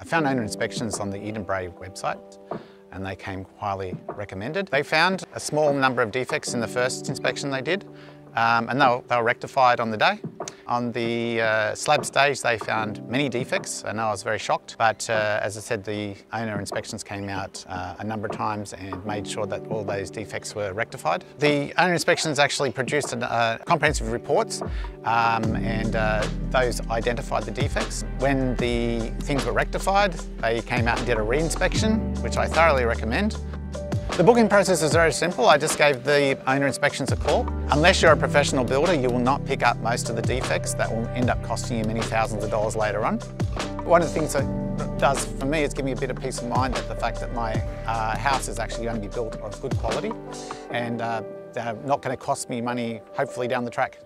I found owner inspections on the Eden Brae website and they came highly recommended. They found a small number of defects in the first inspection they did um, and they were, they were rectified on the day. On the uh, slab stage, they found many defects, and I was very shocked. But uh, as I said, the owner inspections came out uh, a number of times and made sure that all those defects were rectified. The owner inspections actually produced uh, comprehensive reports, um, and uh, those identified the defects. When the things were rectified, they came out and did a re-inspection, which I thoroughly recommend. The booking process is very simple. I just gave the owner inspections a call. Unless you're a professional builder, you will not pick up most of the defects that will end up costing you many thousands of dollars later on. One of the things that does for me is give me a bit of peace of mind that the fact that my uh, house is actually going to be built of good quality and uh, not going to cost me money hopefully down the track.